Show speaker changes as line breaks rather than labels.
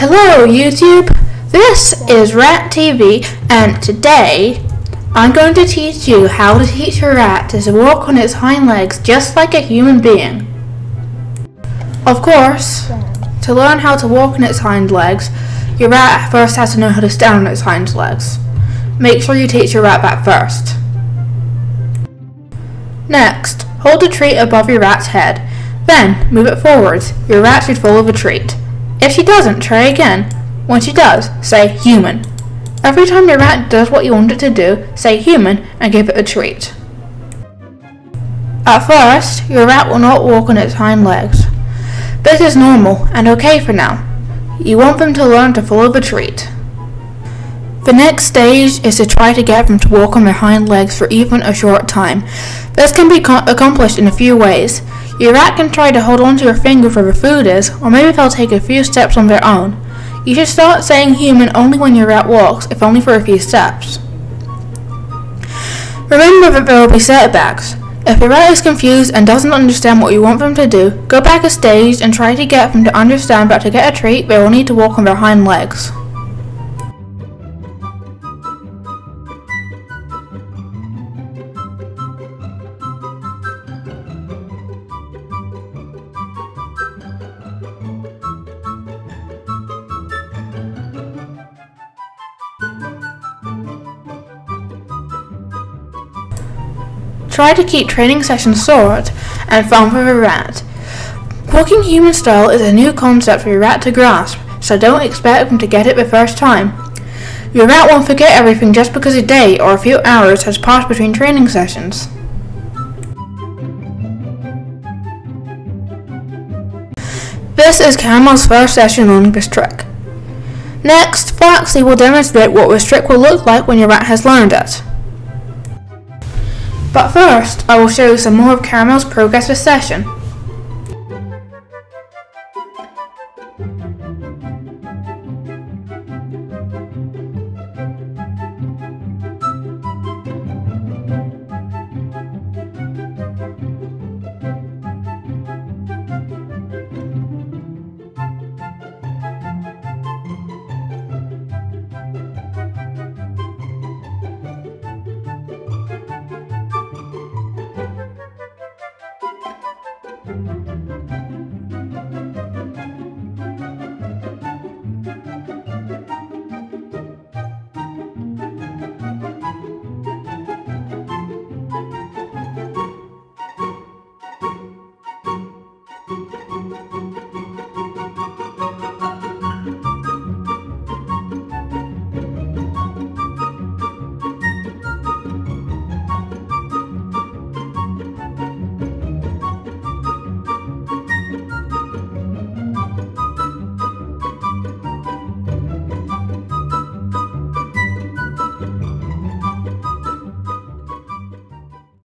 Hello YouTube! This is Rat TV and today I'm going to teach you how to teach a rat to walk on its hind legs just like a human being. Of course, to learn how to walk on its hind legs, your rat first has to know how to stand on its hind legs. Make sure you teach your rat that first. Next, hold a treat above your rat's head. Then, move it forwards. Your rat should follow the treat. If she doesn't, try again. When she does, say human. Every time your rat does what you want it to do, say human and give it a treat. At first, your rat will not walk on its hind legs. This is normal and okay for now. You want them to learn to follow the treat. The next stage is to try to get them to walk on their hind legs for even a short time. This can be accomplished in a few ways. Your rat can try to hold onto your finger where the food is, or maybe they'll take a few steps on their own. You should start saying human only when your rat walks, if only for a few steps. Remember that there will be setbacks. If your rat is confused and doesn't understand what you want them to do, go back a stage and try to get them to understand that to get a treat they will need to walk on their hind legs. Try to keep training sessions short and fun for the rat. Walking human style is a new concept for your rat to grasp, so don't expect them to get it the first time. Your rat won't forget everything just because a day or a few hours has passed between training sessions. This is Caramel's first session learning this trick. Next, Flaxie will demonstrate what this trick will look like when your rat has learned it. But first, I will show you some more of Caramel's progress this session.